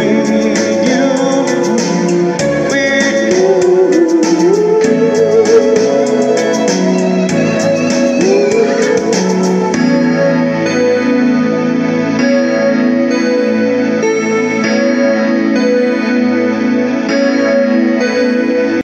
you.